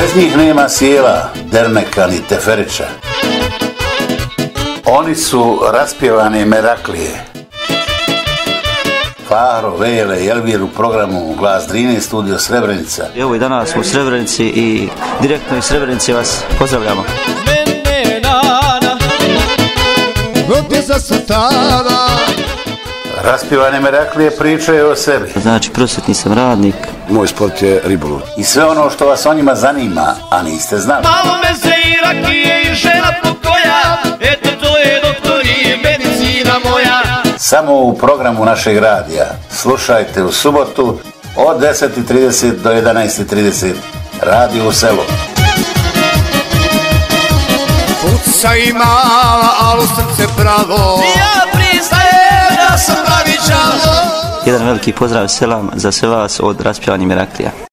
Bez njih nema sjela, derneka ni teferića. Oni su raspjevane meraklije. Fahro, Vele Elvir u programu Glas Drine, studio Srebrenica. Evo i danas smo u Srebrenici i direktno iz Srebrenici vas pozdravljamo. Mene nana, Ovdje za sultana Raspjevane meraklije pričaju o sebi. Znači, prosvetni sam radnik. Moj sport je ribolov. I sve ono što vas o njima zanima, a niste znali. malo me se i rakije i žena pokoja, eto to je doktor i medicina moja. Samo u programu našeg radija. Slušajte u subotu od 10.30 do 11.30. Radio u selu. Puca i mala, alo srce pravo Jedan veliki pozdrav selam za sve vas od raspjevanja Miraklija.